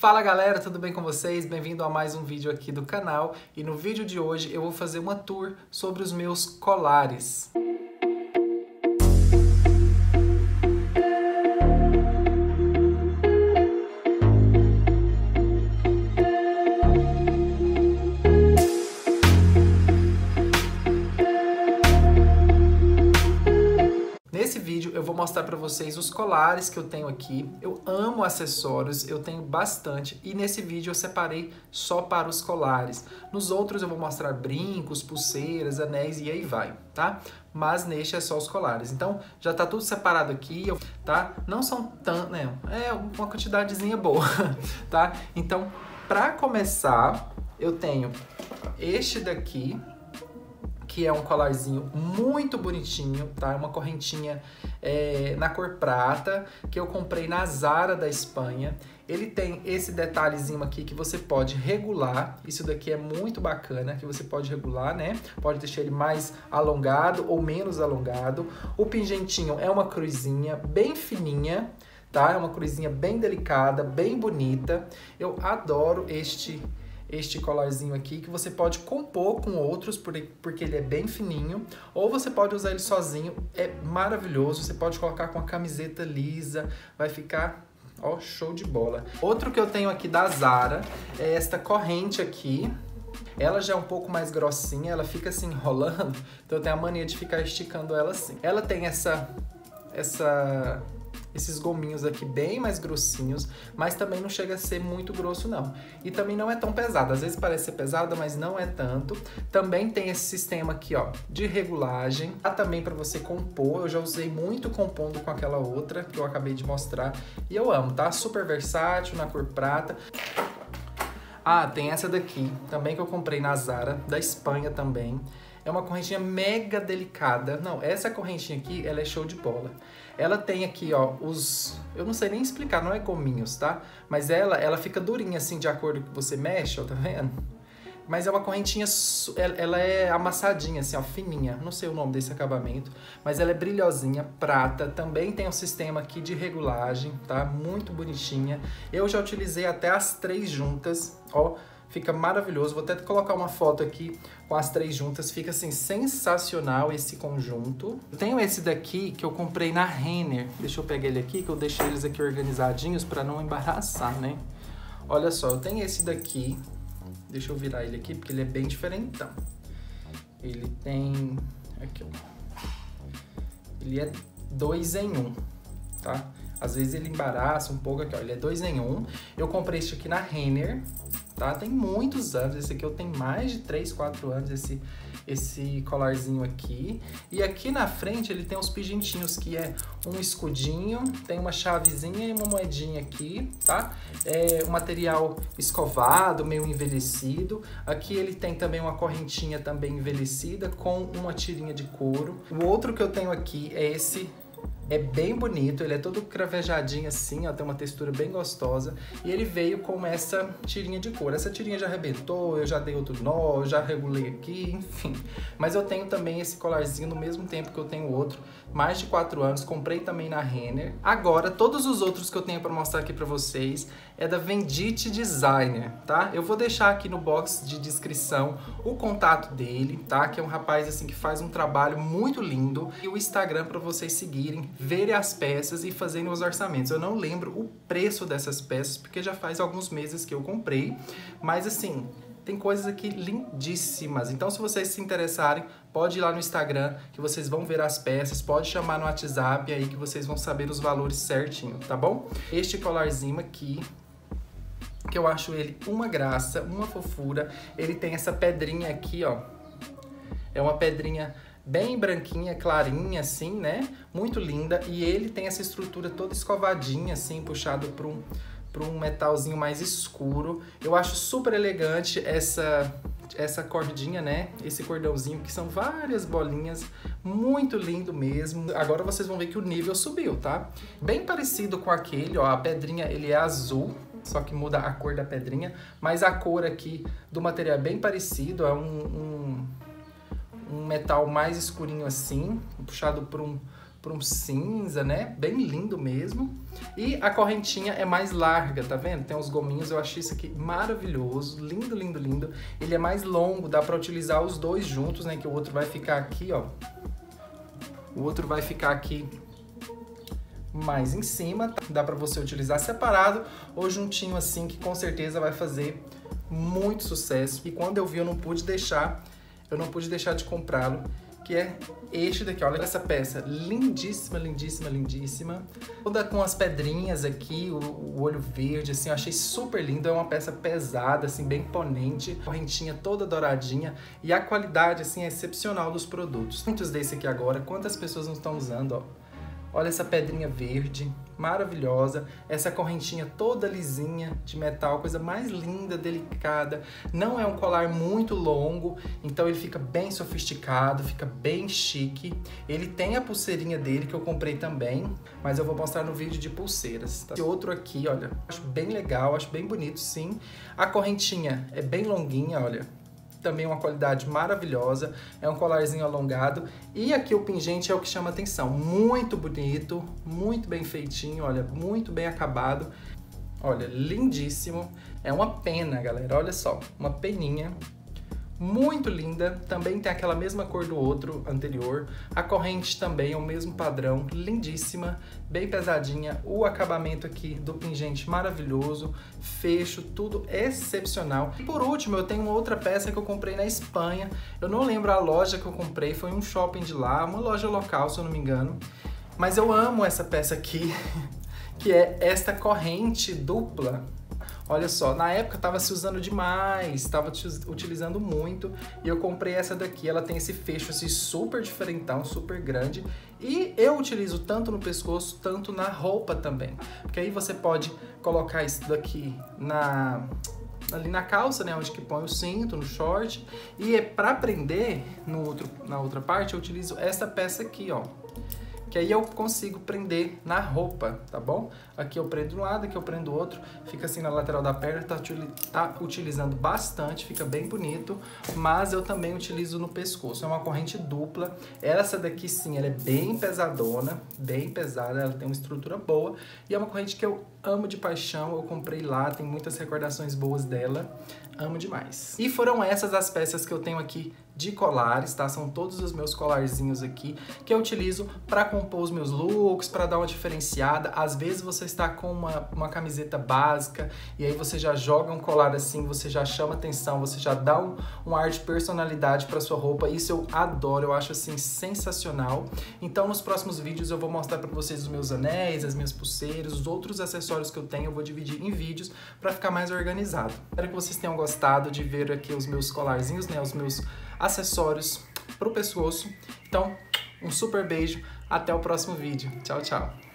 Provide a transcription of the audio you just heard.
Fala galera, tudo bem com vocês? Bem-vindo a mais um vídeo aqui do canal e no vídeo de hoje eu vou fazer uma tour sobre os meus colares. mostrar para vocês os colares que eu tenho aqui. Eu amo acessórios, eu tenho bastante e nesse vídeo eu separei só para os colares. Nos outros eu vou mostrar brincos, pulseiras, anéis e aí vai, tá? Mas neste é só os colares. Então já tá tudo separado aqui, tá? Não são tão, né? É uma quantidadezinha boa, tá? Então, para começar, eu tenho este daqui, que é um colarzinho muito bonitinho, tá? Uma correntinha é, na cor prata, que eu comprei na Zara da Espanha. Ele tem esse detalhezinho aqui que você pode regular. Isso daqui é muito bacana, que você pode regular, né? Pode deixar ele mais alongado ou menos alongado. O pingentinho é uma cruzinha bem fininha, tá? É uma cruzinha bem delicada, bem bonita. Eu adoro este este colarzinho aqui, que você pode compor com outros, porque ele é bem fininho, ou você pode usar ele sozinho, é maravilhoso, você pode colocar com a camiseta lisa, vai ficar Ó, show de bola. Outro que eu tenho aqui da Zara é esta corrente aqui. Ela já é um pouco mais grossinha, ela fica assim enrolando, então eu tenho a mania de ficar esticando ela assim. Ela tem essa essa esses gominhos aqui bem mais grossinhos, mas também não chega a ser muito grosso não. E também não é tão pesado, às vezes parece ser pesada, mas não é tanto. Também tem esse sistema aqui, ó, de regulagem. Há também para você compor, eu já usei muito compondo com aquela outra que eu acabei de mostrar e eu amo, tá? Super versátil, na cor prata. Ah, tem essa daqui, também que eu comprei na Zara, da Espanha também. É uma correntinha mega delicada. Não, essa correntinha aqui, ela é show de bola. Ela tem aqui, ó, os... Eu não sei nem explicar, não é gominhos, tá? Mas ela, ela fica durinha, assim, de acordo com que você mexe, ó, tá vendo? Mas é uma correntinha, ela é amassadinha, assim, ó, fininha. Não sei o nome desse acabamento, mas ela é brilhosinha, prata. Também tem um sistema aqui de regulagem, tá? Muito bonitinha. Eu já utilizei até as três juntas, ó fica maravilhoso. Vou até colocar uma foto aqui com as três juntas, fica assim sensacional esse conjunto. Eu tenho esse daqui que eu comprei na Renner. Deixa eu pegar ele aqui, que eu deixei eles aqui organizadinhos para não embaraçar, né? Olha só, eu tenho esse daqui. Deixa eu virar ele aqui, porque ele é bem diferentão. Ele tem... Aqui, ó. Ele é dois em um, tá? Às vezes ele embaraça um pouco aqui, ó. Ele é dois em um. Eu comprei este aqui na Renner tá? Tem muitos anos, esse aqui eu tenho mais de 3, 4 anos, esse, esse colarzinho aqui. E aqui na frente ele tem os pigentinhos, que é um escudinho, tem uma chavezinha e uma moedinha aqui, tá? É um material escovado, meio envelhecido. Aqui ele tem também uma correntinha também envelhecida com uma tirinha de couro. O outro que eu tenho aqui é esse é bem bonito, ele é todo cravejadinho assim, ó, tem uma textura bem gostosa. E ele veio com essa tirinha de cor. Essa tirinha já arrebentou, eu já dei outro nó, eu já regulei aqui, enfim. Mas eu tenho também esse colarzinho no mesmo tempo que eu tenho outro, mais de 4 anos, comprei também na Renner. Agora, todos os outros que eu tenho para mostrar aqui para vocês é da Vendite Designer, tá? Eu vou deixar aqui no box de descrição o contato dele, tá? Que é um rapaz assim que faz um trabalho muito lindo e o Instagram para vocês seguirem verem as peças e fazerem os orçamentos. Eu não lembro o preço dessas peças, porque já faz alguns meses que eu comprei, mas assim, tem coisas aqui lindíssimas. Então, se vocês se interessarem, pode ir lá no Instagram, que vocês vão ver as peças, pode chamar no WhatsApp aí que vocês vão saber os valores certinho, tá bom? Este colarzinho aqui, que eu acho ele uma graça, uma fofura. Ele tem essa pedrinha aqui, ó. É uma pedrinha bem branquinha, clarinha, assim, né? Muito linda. E ele tem essa estrutura toda escovadinha, assim, puxado para um, para um metalzinho mais escuro. Eu acho super elegante essa essa cordinha, né? Esse cordãozinho que são várias bolinhas, muito lindo mesmo. Agora vocês vão ver que o nível subiu, tá? Bem parecido com aquele, ó, a pedrinha ele é azul, só que muda a cor da pedrinha, mas a cor aqui do material é bem parecido, é um, um um metal mais escurinho assim, puxado por um, para um cinza, né? Bem lindo mesmo. E a correntinha é mais larga, tá vendo? Tem uns gominhos, eu achei isso aqui maravilhoso, lindo, lindo, lindo. Ele é mais longo, dá para utilizar os dois juntos, né? Que o outro vai ficar aqui, ó. O outro vai ficar aqui mais em cima, tá? dá para você utilizar separado ou juntinho assim, que com certeza vai fazer muito sucesso. E quando eu vi, eu não pude deixar, eu não pude deixar de comprá-lo, que é este daqui, olha essa peça, lindíssima, lindíssima, lindíssima. Toda com as pedrinhas aqui, o, o olho verde, assim, eu achei super lindo, é uma peça pesada, assim, bem imponente, correntinha toda douradinha e a qualidade, assim, é excepcional dos produtos. Muitos desse aqui agora, quantas pessoas não estão usando, ó, Olha essa pedrinha verde, maravilhosa. Essa correntinha toda lisinha de metal, coisa mais linda, delicada. Não é um colar muito longo, então ele fica bem sofisticado, fica bem chique. Ele tem a pulseirinha dele que eu comprei também, mas eu vou mostrar no vídeo de pulseiras. Tá? Esse outro aqui, olha, acho bem legal, acho bem bonito sim. A correntinha é bem longuinha, olha também uma qualidade maravilhosa, é um colarzinho alongado e aqui o pingente é o que chama atenção, muito bonito, muito bem feitinho, olha, muito bem acabado, olha, lindíssimo, é uma pena galera, olha só, uma peninha muito linda, também tem aquela mesma cor do outro anterior, a corrente também é o mesmo padrão, lindíssima, bem pesadinha, o acabamento aqui do pingente maravilhoso, fecho, tudo excepcional. E por último, eu tenho outra peça que eu comprei na Espanha, eu não lembro a loja que eu comprei, foi um shopping de lá, uma loja local, se eu não me engano, mas eu amo essa peça aqui, que é esta corrente dupla Olha só, na época estava se usando demais, estava utilizando muito e eu comprei essa daqui. Ela tem esse fecho assim super diferentão, super grande e eu utilizo tanto no pescoço, tanto na roupa também. Porque aí você pode colocar isso daqui na ali na calça, né, onde que põe o cinto, no short. E é para prender no outro, na outra parte, eu utilizo essa peça aqui, ó que aí eu consigo prender na roupa, tá bom? Aqui eu prendo um lado, aqui eu prendo o outro, fica assim na lateral da perna, tá, tá utilizando bastante, fica bem bonito, mas eu também utilizo no pescoço, é uma corrente dupla, essa daqui sim, ela é bem pesadona, bem pesada, ela tem uma estrutura boa, e é uma corrente que eu amo de paixão, eu comprei lá, tem muitas recordações boas dela, amo demais. E foram essas as peças que eu tenho aqui de colares, tá? São todos os meus colarzinhos aqui que eu utilizo para compor os meus looks, para dar uma diferenciada. Às vezes você está com uma, uma camiseta básica e aí você já joga um colar assim, você já chama atenção, você já dá um, um ar de personalidade para sua roupa. Isso eu adoro, eu acho assim sensacional. Então nos próximos vídeos eu vou mostrar para vocês os meus anéis, as minhas pulseiras, os outros acessórios que eu tenho, eu vou dividir em vídeos para ficar mais organizado. Espero que vocês tenham gostado de ver aqui os meus colarzinhos, né, os meus acessórios para o pescoço. Então, um super beijo, até o próximo vídeo. Tchau, tchau!